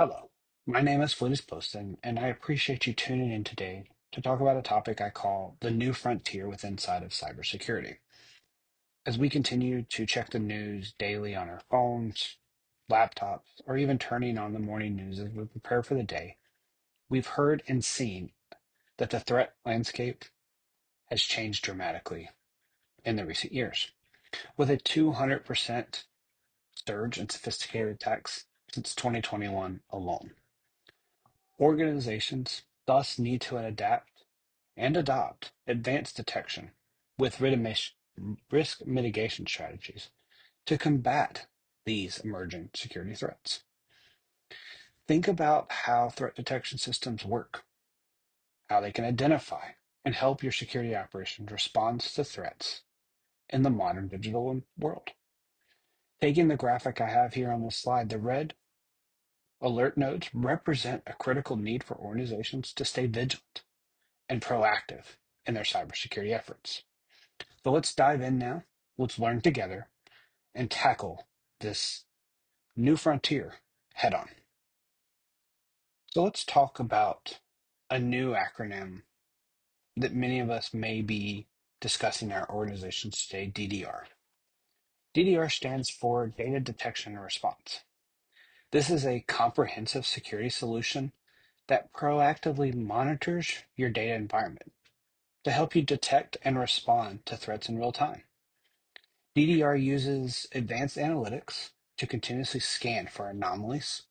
Hello, my name is Fletus Poston, and I appreciate you tuning in today to talk about a topic I call the new frontier within inside of cybersecurity. As we continue to check the news daily on our phones, laptops, or even turning on the morning news as we prepare for the day, we've heard and seen that the threat landscape has changed dramatically in the recent years, with a 200% surge in sophisticated attacks since 2021 alone. Organizations thus need to adapt and adopt advanced detection with risk mitigation strategies to combat these emerging security threats. Think about how threat detection systems work, how they can identify and help your security operations respond to threats in the modern digital world. Taking the graphic I have here on the slide, the red Alert nodes represent a critical need for organizations to stay vigilant and proactive in their cybersecurity efforts. So let's dive in now. Let's learn together and tackle this new frontier head on. So let's talk about a new acronym that many of us may be discussing in our organizations today DDR. DDR stands for Data Detection and Response. This is a comprehensive security solution that proactively monitors your data environment to help you detect and respond to threats in real time. DDR uses advanced analytics to continuously scan for anomalies,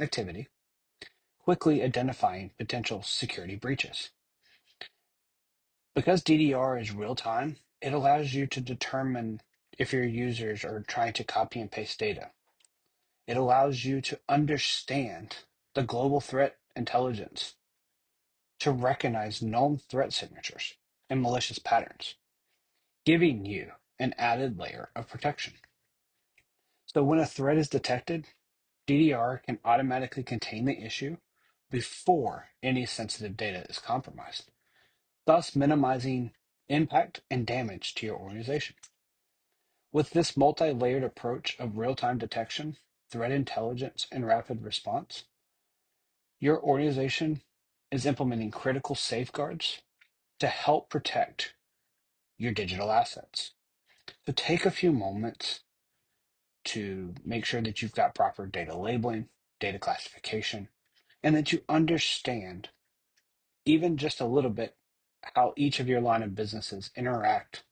activity, quickly identifying potential security breaches. Because DDR is real time, it allows you to determine if your users are trying to copy and paste data it allows you to understand the global threat intelligence to recognize known threat signatures and malicious patterns, giving you an added layer of protection. So when a threat is detected, DDR can automatically contain the issue before any sensitive data is compromised, thus minimizing impact and damage to your organization. With this multi-layered approach of real-time detection, threat intelligence, and rapid response, your organization is implementing critical safeguards to help protect your digital assets. So take a few moments to make sure that you've got proper data labeling, data classification, and that you understand even just a little bit how each of your line of businesses interact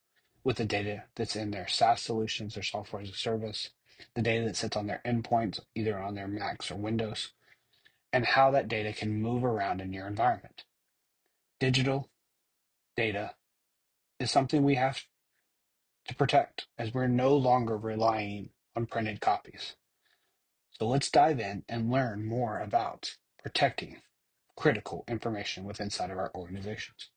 with the data that's in their SaaS solutions or software as a service, the data that sits on their endpoints, either on their Macs or Windows, and how that data can move around in your environment. Digital data is something we have to protect as we're no longer relying on printed copies. So let's dive in and learn more about protecting critical information within inside of our organizations.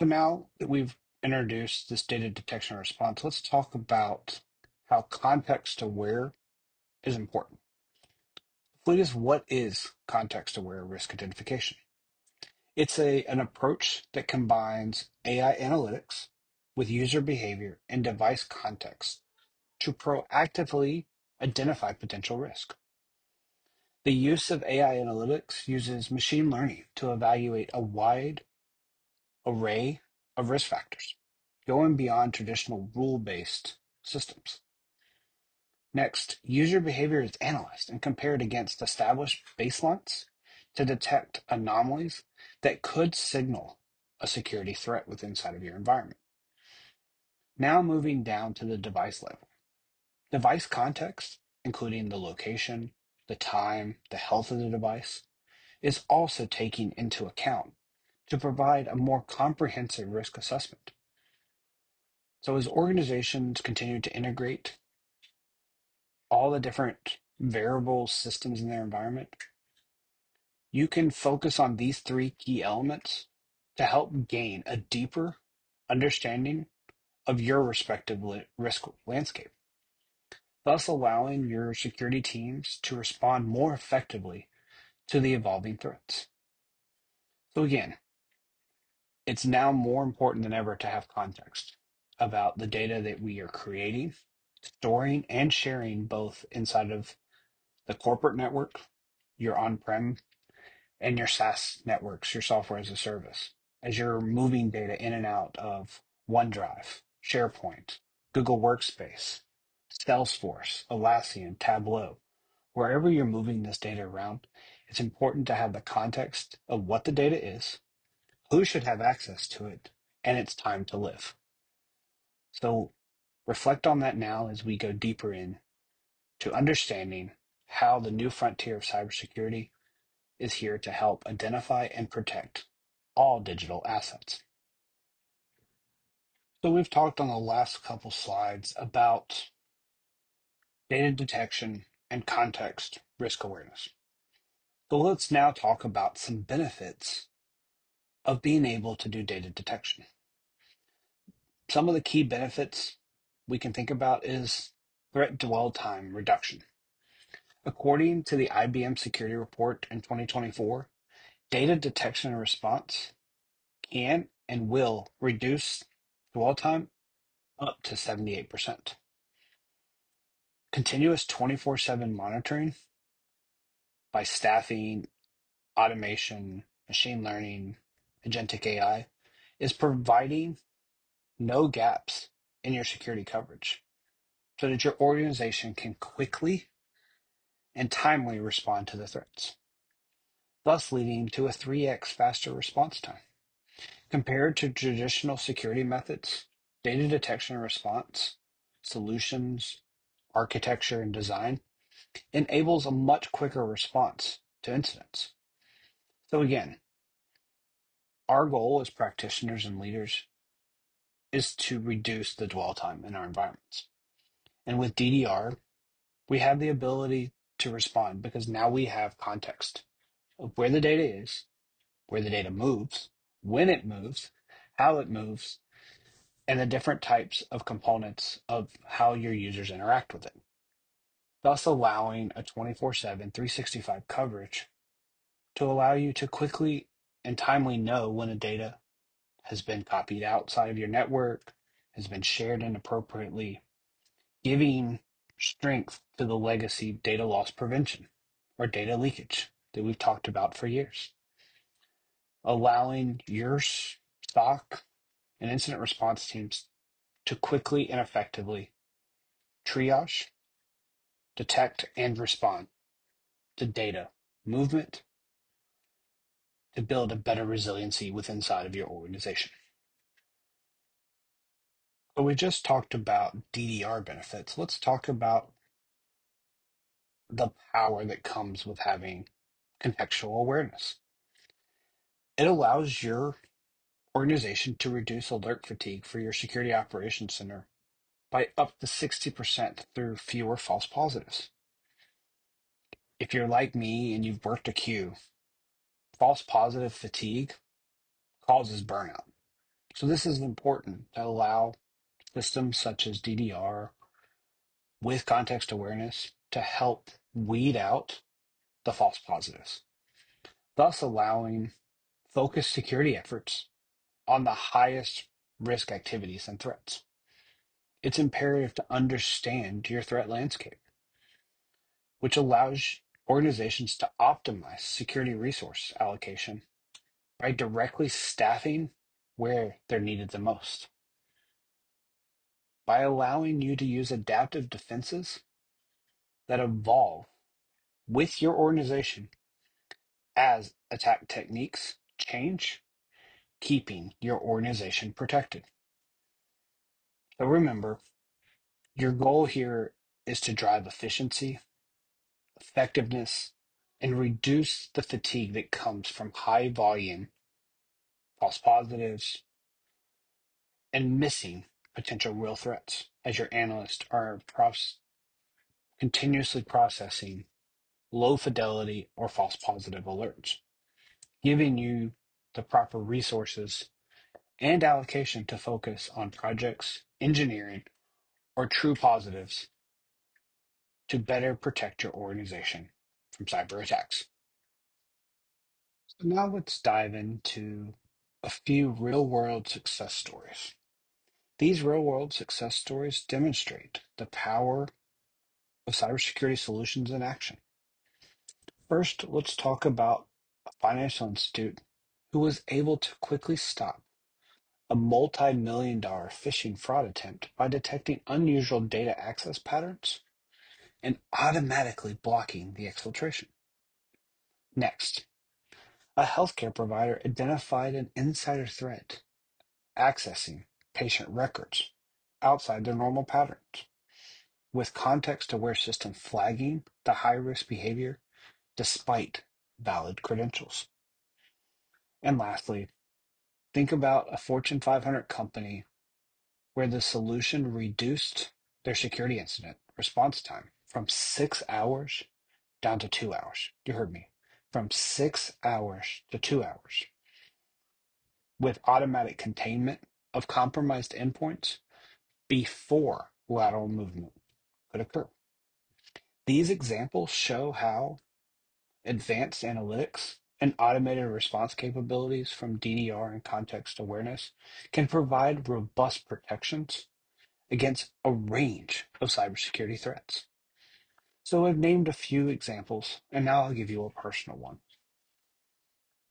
So now that we've introduced this data detection response, let's talk about how context aware is important. Fleet what is context aware risk identification? It's a, an approach that combines AI analytics with user behavior and device context to proactively identify potential risk. The use of AI analytics uses machine learning to evaluate a wide array of risk factors, going beyond traditional rule-based systems. Next, user behavior is analyzed and compared against established baselines to detect anomalies that could signal a security threat within inside of your environment. Now moving down to the device level. Device context, including the location, the time, the health of the device, is also taken into account to provide a more comprehensive risk assessment. So as organizations continue to integrate all the different variable systems in their environment, you can focus on these three key elements to help gain a deeper understanding of your respective risk landscape, thus allowing your security teams to respond more effectively to the evolving threats. So again, it's now more important than ever to have context about the data that we are creating, storing, and sharing both inside of the corporate network your on-prem and your SaaS networks, your software as a service, as you're moving data in and out of OneDrive, SharePoint, Google Workspace, Salesforce, Atlassian, Tableau, wherever you're moving this data around, it's important to have the context of what the data is, who should have access to it, and its time to live. So reflect on that now as we go deeper in to understanding how the new frontier of cybersecurity is here to help identify and protect all digital assets. So we've talked on the last couple slides about data detection and context risk awareness. So let's now talk about some benefits of being able to do data detection. Some of the key benefits we can think about is threat dwell time reduction. According to the IBM Security Report in 2024, data detection and response can and will reduce dwell time up to 78%. Continuous 24 7 monitoring by staffing, automation, machine learning, agentic AI is providing no gaps in your security coverage so that your organization can quickly and timely respond to the threats, thus leading to a 3x faster response time. Compared to traditional security methods, data detection and response, solutions, architecture, and design enables a much quicker response to incidents. So, again, our goal as practitioners and leaders is to reduce the dwell time in our environments. And with DDR, we have the ability to respond because now we have context of where the data is, where the data moves, when it moves, how it moves, and the different types of components of how your users interact with it, thus allowing a 24 7, 365 coverage to allow you to quickly and timely know when a data has been copied outside of your network, has been shared inappropriately, giving strength to the legacy data loss prevention or data leakage that we've talked about for years. Allowing your SOC and incident response teams to quickly and effectively triage, detect, and respond to data movement to build a better resiliency within inside of your organization. So we just talked about DDR benefits. Let's talk about the power that comes with having contextual awareness. It allows your organization to reduce alert fatigue for your security operations center by up to 60% through fewer false positives. If you're like me and you've worked a queue, false positive fatigue causes burnout. So this is important to allow systems such as DDR with context awareness to help weed out the false positives, thus allowing focused security efforts on the highest risk activities and threats. It's imperative to understand your threat landscape, which allows organizations to optimize security resource allocation by directly staffing where they're needed the most. By allowing you to use adaptive defenses that evolve with your organization as attack techniques change, keeping your organization protected. So remember, your goal here is to drive efficiency, effectiveness, and reduce the fatigue that comes from high volume false positives and missing potential real threats as your analysts are proce- continuously processing low fidelity or false positive alerts, giving you the proper resources and allocation to focus on projects, engineering, or true positives to better protect your organization from cyber attacks. So now let's dive into a few real world success stories. These real world success stories demonstrate the power of cybersecurity solutions in action. First, let's talk about a financial institute who was able to quickly stop a multi-million dollar phishing fraud attempt by detecting unusual data access patterns and automatically blocking the exfiltration. Next, a healthcare provider identified an insider threat accessing patient records outside their normal patterns with context aware system flagging the high risk behavior despite valid credentials. And lastly, think about a Fortune 500 company where the solution reduced their security incident response time from six hours down to two hours. You heard me. From six hours to two hours with automatic containment of compromised endpoints before lateral movement could occur. These examples show how advanced analytics and automated response capabilities from DDR and context awareness can provide robust protections against a range of cybersecurity threats. So I've named a few examples, and now I'll give you a personal one.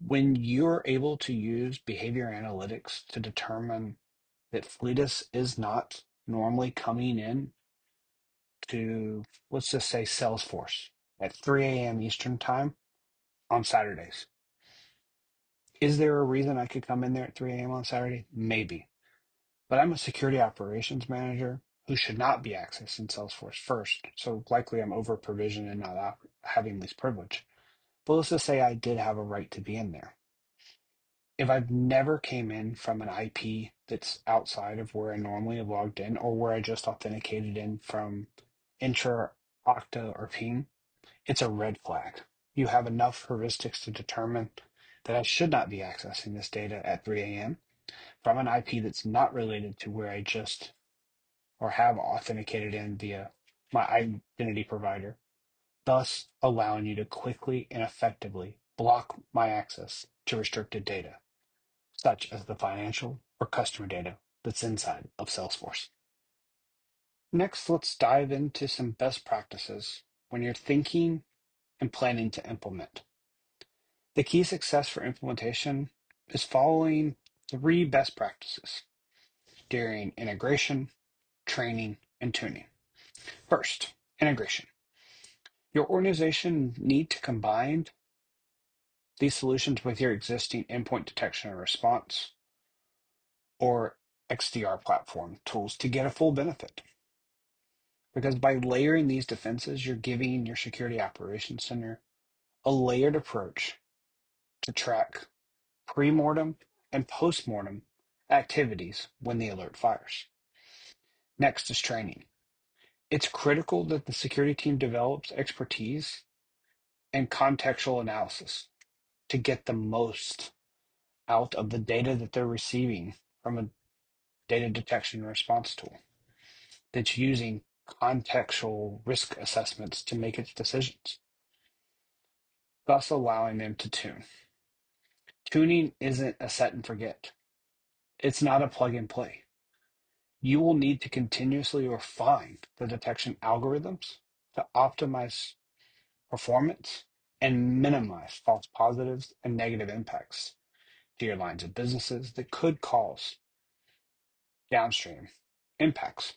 When you're able to use behavior analytics to determine that Fletus is not normally coming in to, let's just say, Salesforce at 3 a.m. Eastern Time on Saturdays. Is there a reason I could come in there at 3 a.m. on Saturday? Maybe. But I'm a security operations manager who should not be accessing Salesforce first. So likely I'm over provisioned and not having least privilege. But let's just say I did have a right to be in there. If I've never came in from an IP that's outside of where I normally have logged in or where I just authenticated in from Entra, Okta, or Ping, it's a red flag. You have enough heuristics to determine that I should not be accessing this data at 3 a.m. from an IP that's not related to where I just or have authenticated in via my identity provider, thus allowing you to quickly and effectively block my access to restricted data, such as the financial or customer data that's inside of Salesforce. Next, let's dive into some best practices when you're thinking and planning to implement. The key success for implementation is following three best practices during integration, training, and tuning. First, integration. Your organization need to combine these solutions with your existing endpoint detection and response or XDR platform tools to get a full benefit. Because by layering these defenses, you're giving your security operations center a layered approach to track pre-mortem and post-mortem activities when the alert fires. Next is training. It's critical that the security team develops expertise and contextual analysis to get the most out of the data that they're receiving from a data detection and response tool that's using contextual risk assessments to make its decisions, thus allowing them to tune. Tuning isn't a set and forget. It's not a plug and play. You will need to continuously refine the detection algorithms to optimize performance and minimize false positives and negative impacts to your lines of businesses that could cause downstream impacts,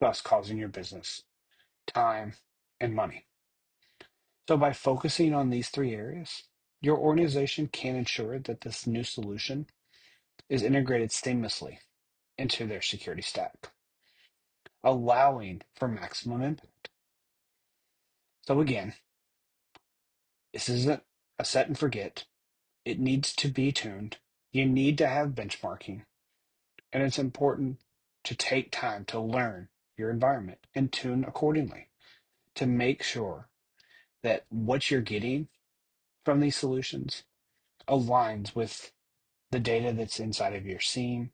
thus causing your business time and money. So by focusing on these three areas, your organization can ensure that this new solution is integrated seamlessly into their security stack, allowing for maximum impact. So again, this isn't a set and forget. It needs to be tuned. You need to have benchmarking and it's important to take time to learn your environment and tune accordingly to make sure that what you're getting from these solutions aligns with the data that's inside of your SIEM,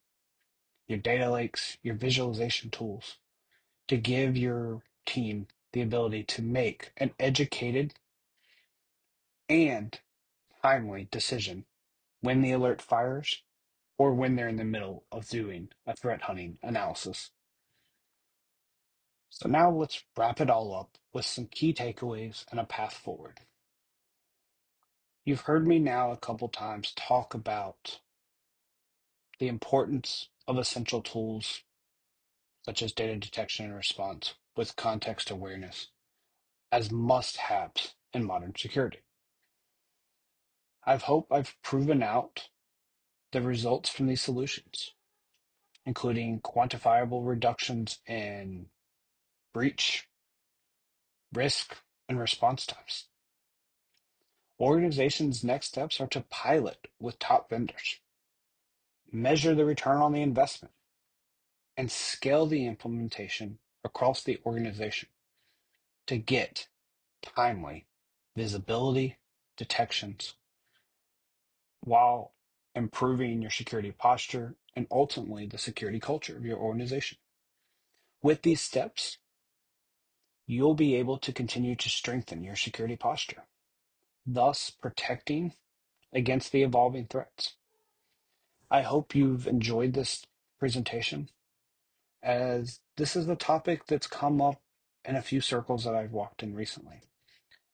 your data lakes, your visualization tools to give your team the ability to make an educated and timely decision when the alert fires or when they're in the middle of doing a threat hunting analysis. So now let's wrap it all up with some key takeaways and a path forward. You've heard me now a couple times talk about the importance of essential tools such as data detection and response with context awareness as must-haves in modern security. I hope I've proven out the results from these solutions, including quantifiable reductions in breach, risk, and response times. Organizations' next steps are to pilot with top vendors, measure the return on the investment, and scale the implementation across the organization to get timely visibility detections while improving your security posture and ultimately the security culture of your organization. With these steps, you'll be able to continue to strengthen your security posture, thus protecting against the evolving threats. I hope you've enjoyed this presentation as this is a topic that's come up in a few circles that I've walked in recently.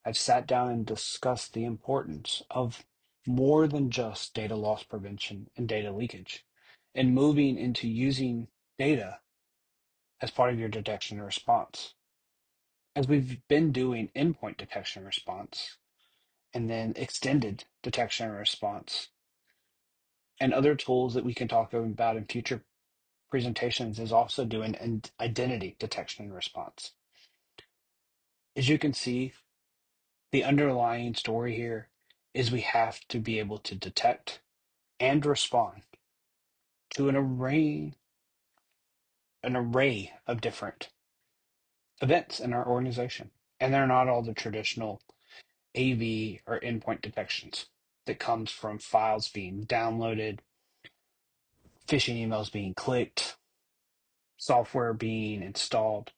I've sat down and discussed the importance of more than just data loss prevention and data leakage and moving into using data as part of your detection and response. As we've been doing endpoint detection and response and then extended detection and response and other tools that we can talk about in future presentations is also doing an identity detection and response. As you can see, the underlying story here is we have to be able to detect and respond to an array an array of different events in our organization. And they're not all the traditional AV or endpoint detections that comes from files being downloaded, phishing emails being clicked, software being installed.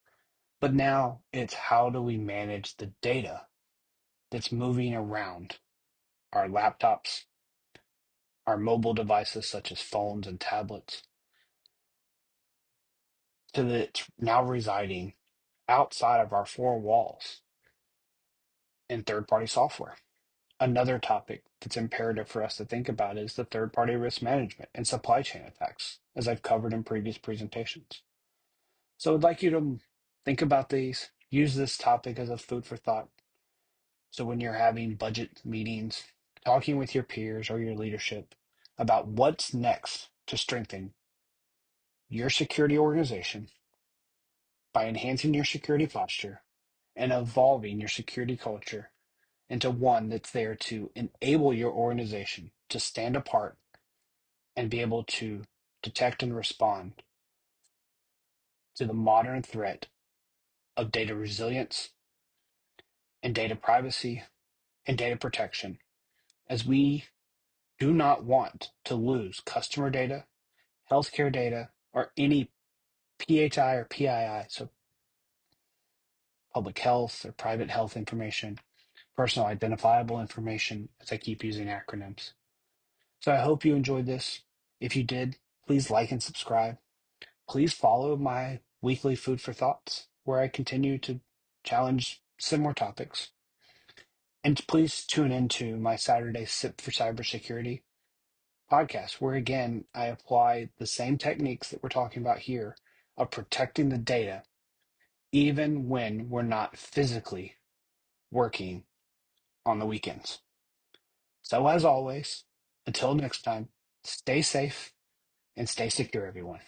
But now it's how do we manage the data that's moving around our laptops, our mobile devices such as phones and tablets, so that it's now residing outside of our four walls in third party software. Another topic that's imperative for us to think about is the third party risk management and supply chain attacks, as I've covered in previous presentations. So I'd like you to think about these, use this topic as a food for thought. So when you're having budget meetings, talking with your peers or your leadership about what's next to strengthen your security organization by enhancing your security posture and evolving your security culture into one that's there to enable your organization to stand apart and be able to detect and respond to the modern threat of data resilience and data privacy and data protection, as we do not want to lose customer data, healthcare data, or any PHI or PII, so public health or private health information, personal identifiable information, as I keep using acronyms. So I hope you enjoyed this. If you did, please like and subscribe. Please follow my weekly Food for Thoughts, where I continue to challenge similar topics. And please tune into my Saturday Sip for Cybersecurity podcast, where again, I apply the same techniques that we're talking about here of protecting the data, even when we're not physically working on the weekends. So, as always, until next time, stay safe and stay secure, everyone.